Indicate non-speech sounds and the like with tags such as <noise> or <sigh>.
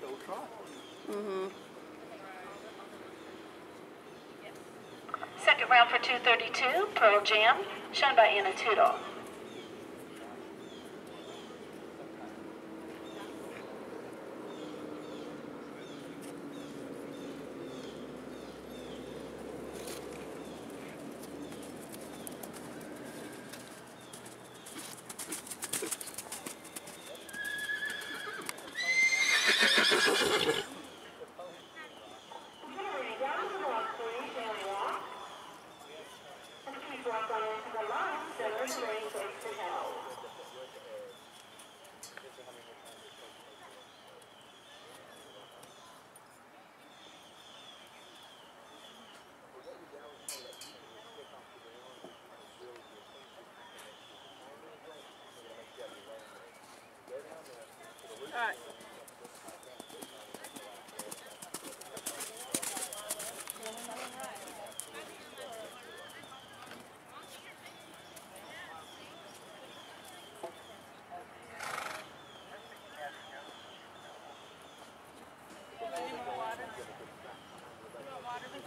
big old trot. Mm-hmm. Second round for 232, Pearl Jam, shown by Anna <laughs> Tootle. All right. Thank you.